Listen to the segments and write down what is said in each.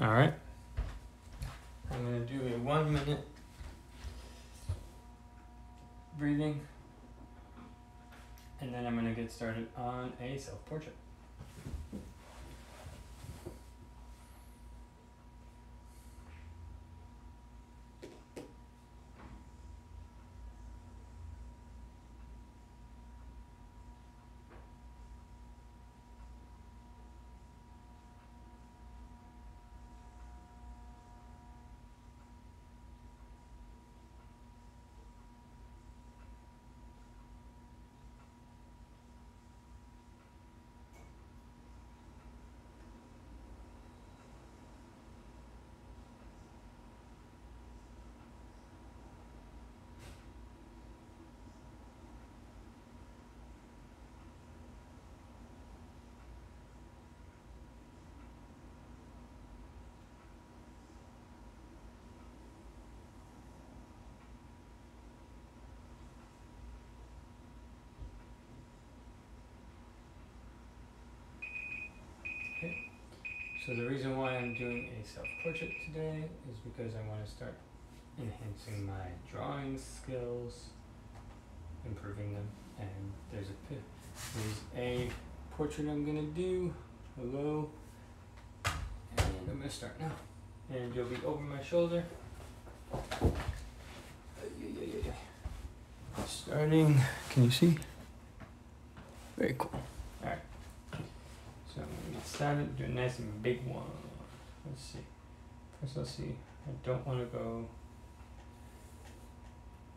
All right. I'm gonna do a one minute breathing, and then I'm gonna get started on a self portrait. So the reason why I'm doing a self-portrait today is because I want to start enhancing my drawing skills, improving them, and there's a there's a portrait I'm gonna do. Hello, and I'm gonna start now, and you'll be over my shoulder. Starting, can you see? Very cool. So I'm gonna get started, do a nice and big one. Let's see. First let's see. I don't wanna go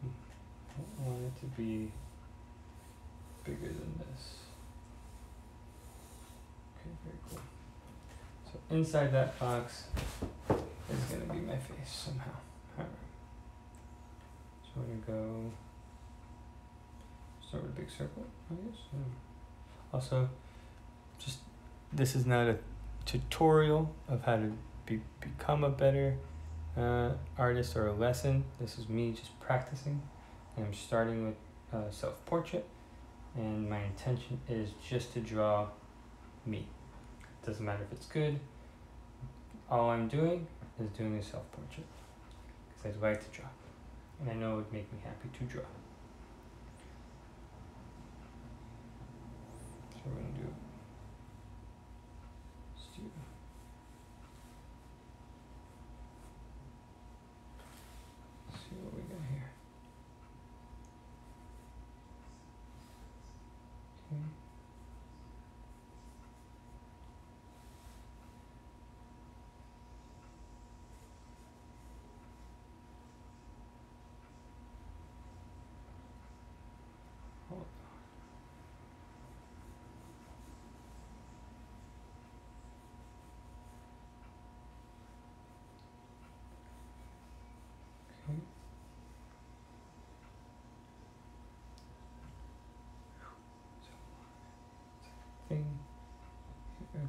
I don't want it to be bigger than this. Okay, very cool. So inside that box is gonna be my face somehow. So we're gonna go start with a big circle, I guess. Hmm. Also, just this is not a tutorial of how to be, become a better uh, artist or a lesson. This is me just practicing. I'm starting with uh, self portrait, and my intention is just to draw me. It doesn't matter if it's good. All I'm doing is doing a self portrait because I like to draw, and I know it would make me happy to draw. So we're gonna do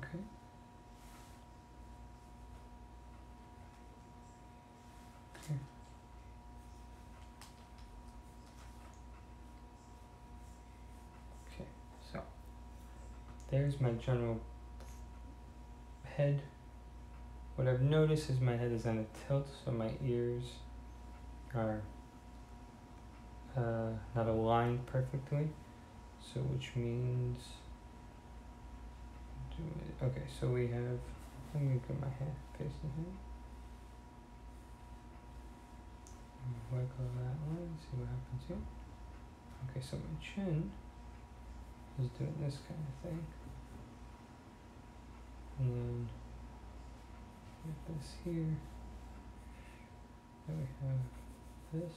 Okay. Okay. So there's my general head. What I've noticed is my head is on a tilt, so my ears are uh, not aligned perfectly. So which means Okay, so we have. Let me get my hand facing here. Wiggle that one. See what happens here. Okay, so my chin is doing this kind of thing. And then get this here. Then we have this.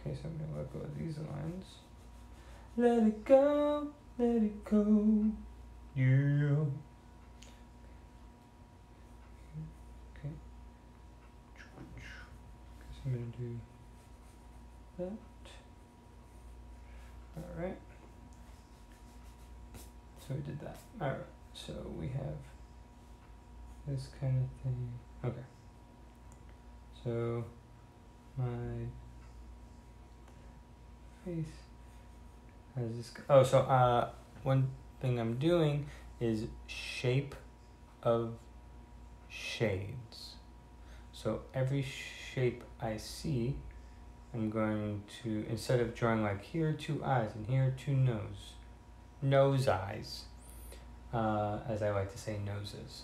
Okay, so I'm going to let go of these lines. Let it go, let it go. Yeah. Okay. Guess I'm gonna do that. Alright. So we did that. Alright. So we have this kind of thing. Okay. So my face this? Oh, so uh, one thing I'm doing is shape of shades. So every shape I see, I'm going to, instead of drawing like here two eyes and here two nose, nose eyes, uh, as I like to say noses,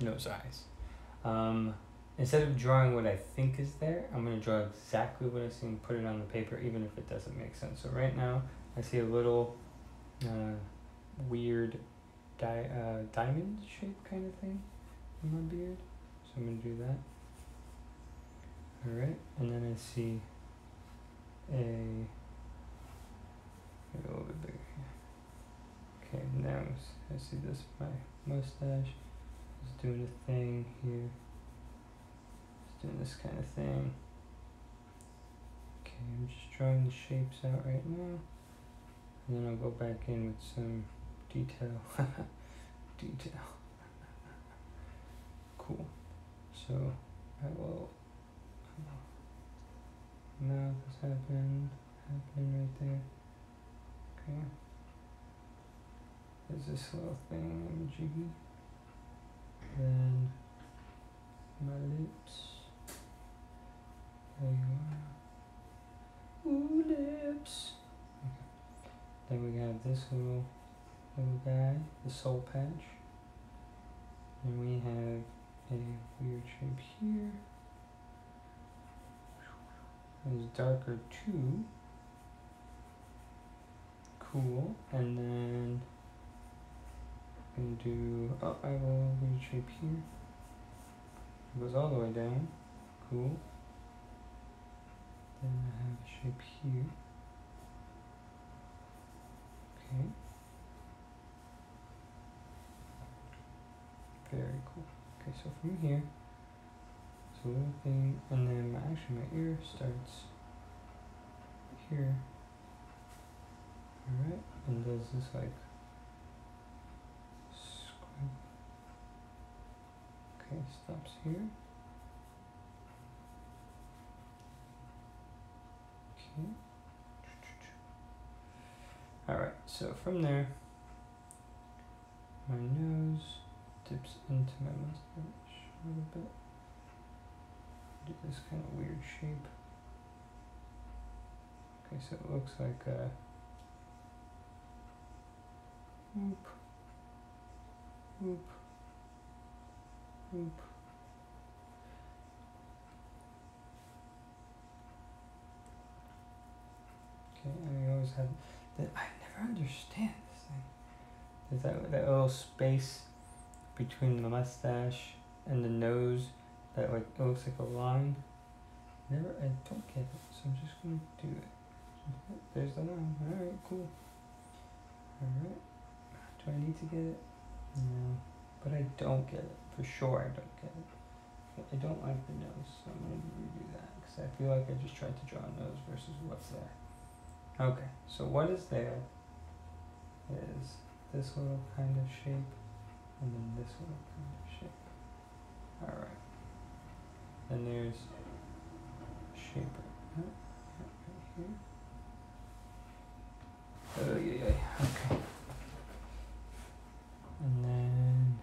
nose eyes. Um, instead of drawing what I think is there, I'm going to draw exactly what I see and put it on the paper, even if it doesn't make sense. So right now, I see a little uh, weird di- uh, diamond shape kind of thing in my beard. So I'm going to do that. Alright, and then I see a, a little bit bigger here. Okay, now I see this, my mustache is doing a thing here. This kind of thing. Okay, I'm just drawing the shapes out right now. And then I'll go back in with some detail. detail. cool. So I will now this happened happening right there. Okay. There's this little thing jiggy. Then my lips. There you are. Ooh lips. Okay. Then we have this little little guy, the soul patch. And we have a weird shape here. It's darker too. Cool. And then I'm gonna do oh I will weird shape here. It goes all the way down. Cool. Then I have a shape here. Okay. Very cool. Okay, so from here it's a little thing, and then my, actually my ear starts here. Alright, and does this like squib. Okay, stops here. Okay. Alright, so from there, my nose dips into my mustache a little bit do this kind of weird shape. Okay, so it looks like a whoop, whoop, whoop. Okay, and we always have that. I never understand this thing. There's that that little space between the mustache and the nose that like it looks like a line. Never, I don't get it, so I'm just gonna do it. There's the line. All right, cool. All right. Do I need to get it? No, but I don't get it for sure. I don't get it. I don't like the nose, so I'm gonna redo that because I feel like I just tried to draw a nose versus what's there. Okay, so what is there is this little kind of shape and then this little kind of shape. All right. And there's shape right, right here. Oh yeah, yeah, okay. And then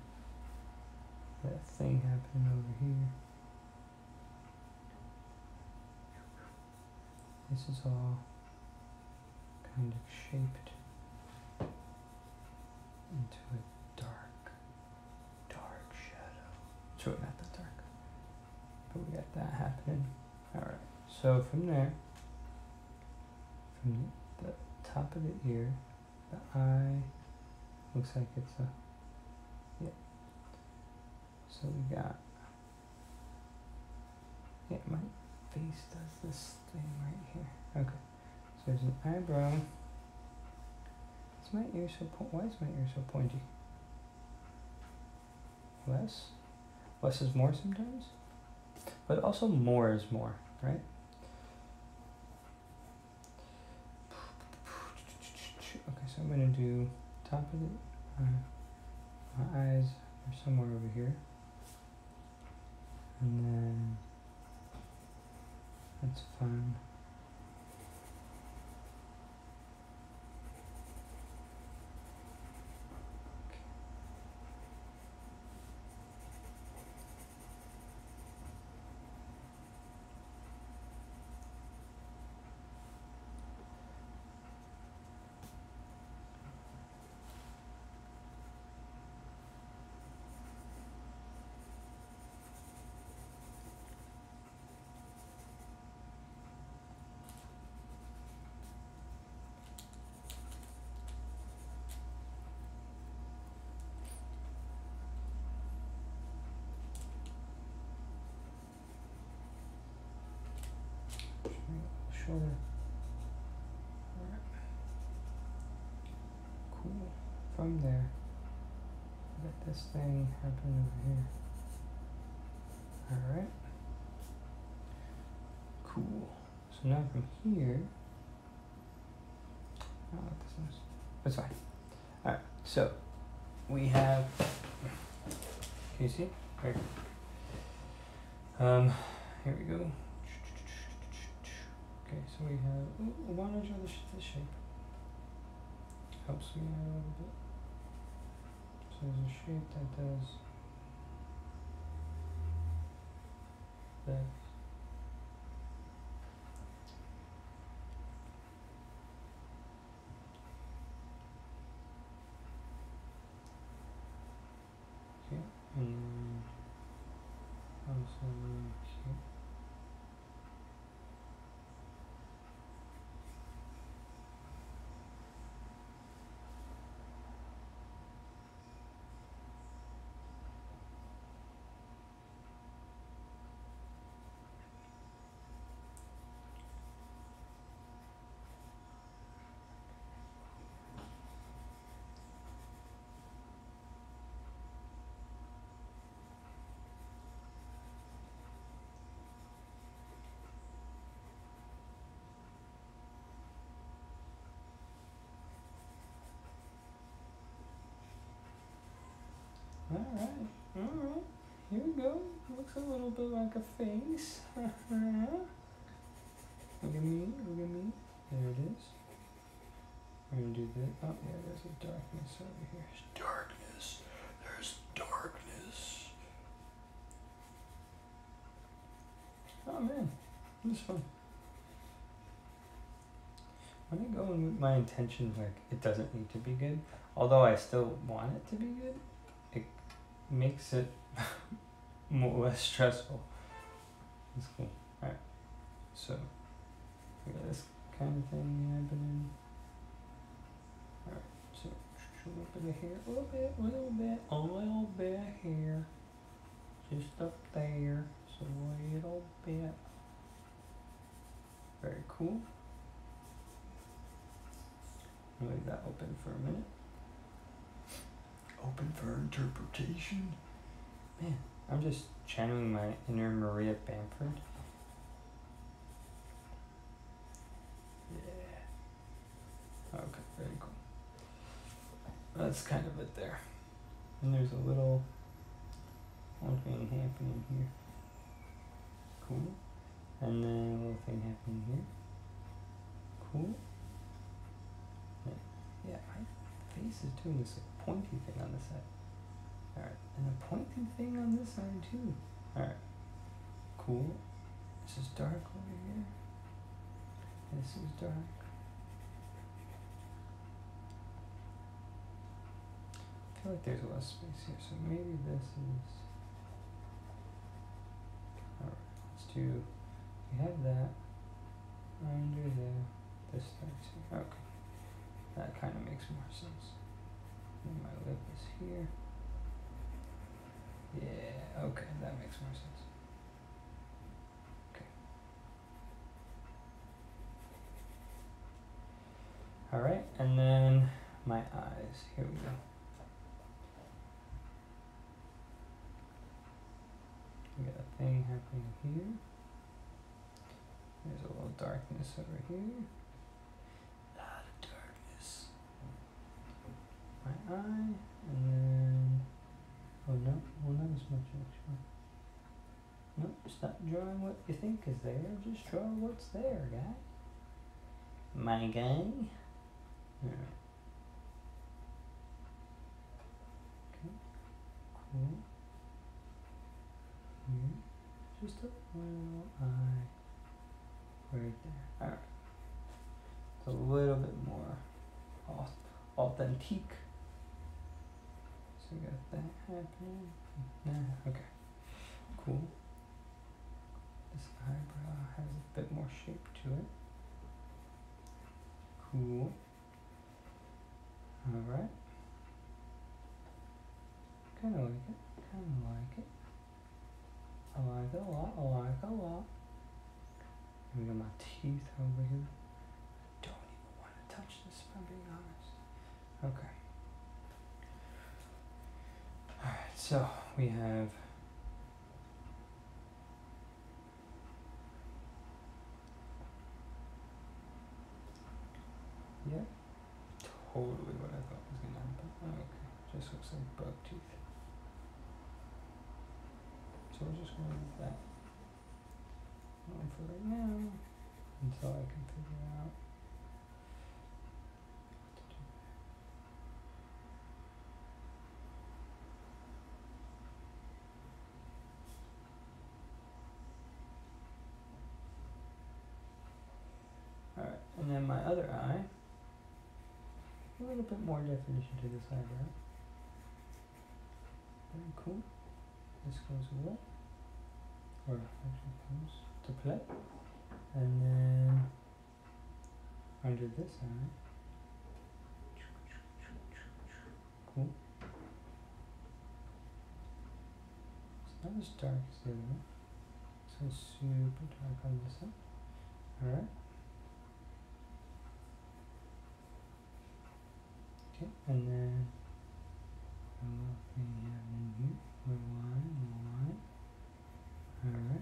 that thing happening over here. This is all kind of shaped into a dark, dark shadow. So not that dark. But we got that happening. Alright, so from there, from the top of the ear, the eye looks like it's a, yeah. So we got, yeah, my face does this thing right here. Okay, there's an eyebrow. Is my ear so, po- why is my ear so pointy? Less? Less is more sometimes? but also more is more, right? Okay, so I'm gonna do top of the, uh, my eyes are somewhere over here, and then that's fine. Shoulder. Alright. Cool. From there, let this thing happen over here. Alright. Cool. So now from here, I this. That's fine. Alright, so we have, can you see? Right. Um, here we go. Okay, so we have, ooh, why don't the, sh- the shape? Helps me out a little bit. So there's a shape that does that. Okay, and then also here. Alright, alright. Here we go. Looks a little bit like a face. Uh-huh. look at me, look at me. There it is. We're gonna do this. Oh, yeah, there's a darkness over here. There's darkness. There's darkness. Oh man, this is fun. When I go in with my intention, like it doesn't need to be good, although I still want it to be good, makes it more less stressful. It's cool. Alright. So we got this kind of thing happening. Alright, so a little bit of hair, a little bit, a little bit, a little bit hair. Just up there. So a little bit. Very cool. Leave that open for a minute. Open for interpretation. Man, I'm just channeling my inner Maria Bamford. Yeah. Okay, very cool. That's kind of it there. And there's a little one thing happening here. Cool. And then a little thing happening here. Cool. Yeah, yeah my face is doing this like, pointy thing on this side. Alright, and a pointy thing on this side too. Alright, cool. This is dark over here. This is dark. I feel like there's less space here, so maybe this is. Alright, let's do. We have that under there. This starts here. Okay. That kind of makes more sense. And my lip is here. Yeah, okay, that makes more sense. Okay. Alright, and then my eyes. Here we go. We got a thing happening here. There's a little darkness over here. A lot of darkness. Eye, and then. Oh no, well not as much actually. No, stop drawing what you think is there. Just draw what's there, guy. My guy. Yeah. Okay. Cool. Here. Just a little eye. Right there. Alright. It's a little bit more auth- authentic. We got that happening. Nah, okay. Cool. This eyebrow has a bit more shape to it. Cool. Alright. Kinda like it. Kinda like it. I like it a lot. I like it a lot. We got my teeth over here. I don't even want to touch this if I'm being honest. Okay. Alright, so we have Yeah, totally what I thought was gonna happen. Oh, okay, just looks like bug teeth. So we're just gonna leave that on for right now until I can figure out what to do. Alright, and then my other eye, a little bit more definition to this eyebrow. Very cool. This goes away, or actually comes to play, and then under this eye, cool. It's not as dark as the other one. So super dark on this one. Alright. Okay, and then what we have in here? More line, more line. Alright.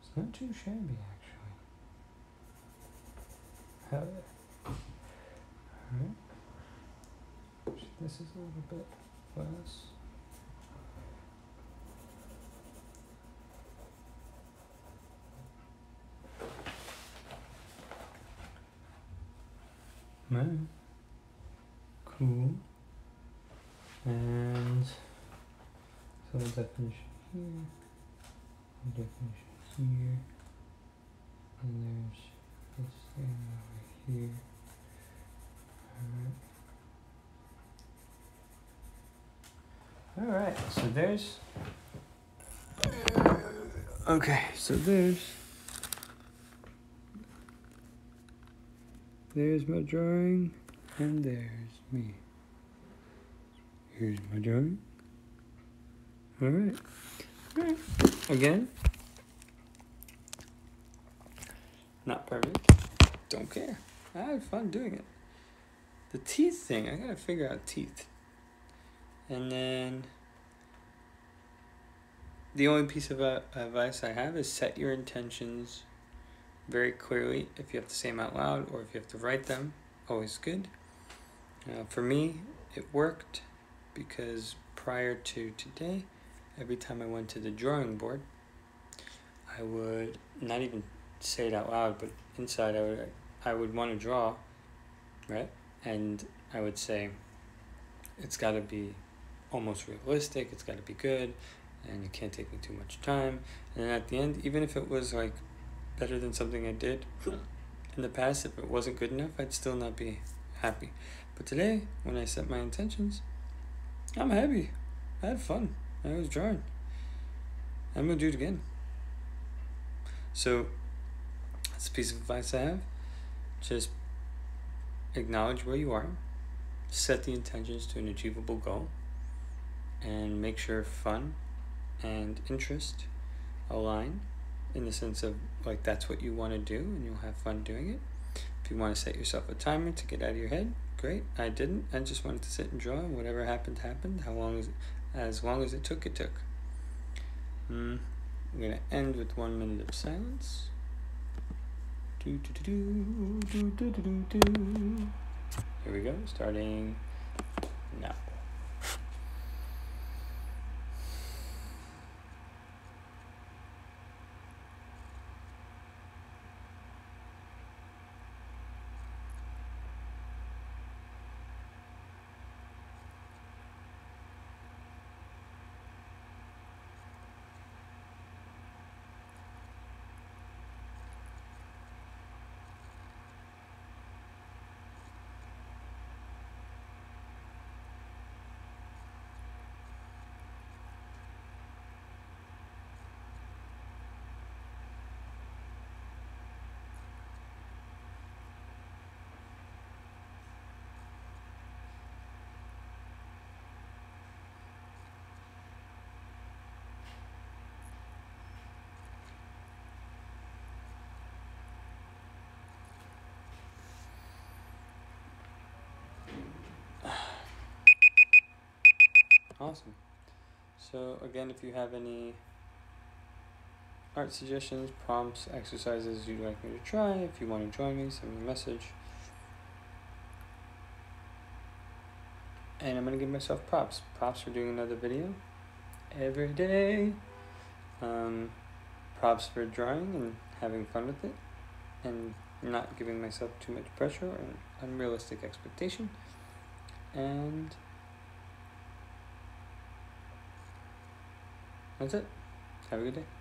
It's not too shabby actually. Hell yeah. Alright. This is a little bit less. Man. Cool. And so the definition here, the definition here, and there's this thing over here. Alright. Alright, so there's. Okay, so there's. There's my drawing, and there's me. Here's my drawing. Alright. Alright. Again. Not perfect. Don't care. I had fun doing it. The teeth thing, I gotta figure out teeth. And then the only piece of advice I have is set your intentions very clearly if you have to say them out loud or if you have to write them. Always good. Uh, for me, it worked because prior to today, every time I went to the drawing board, I would not even say it out loud, but inside I would I would want to draw, right? And I would say, it's got to be almost realistic. It's got to be good, and it can't take me too much time. And then at the end, even if it was like better than something I did in the past, if it wasn't good enough, I'd still not be happy. But today, when I set my intentions, I'm happy. I had fun. I was drawing. I'm gonna do it again. So that's a piece of advice I have. Just acknowledge where you are, set the intentions to an achievable goal, and make sure fun and interest align in the sense of like that's what you want to do and you'll have fun doing it. If you want to set yourself a timer to get out of your head, great. I didn't. I just wanted to sit and draw. And whatever happened, happened. How long as as long as it took, it took. Mm. I'm gonna end with one minute of silence. Do, do, do, do, do, do, do, do. Here we go, starting now. Awesome. So again, if you have any art suggestions, prompts, exercises you'd like me to try, if you want to join me, send me a message. And I'm gonna give myself props. Props for doing another video every day. Um, props for drawing and having fun with it, and not giving myself too much pressure or unrealistic expectation. And that's it. Have a good day.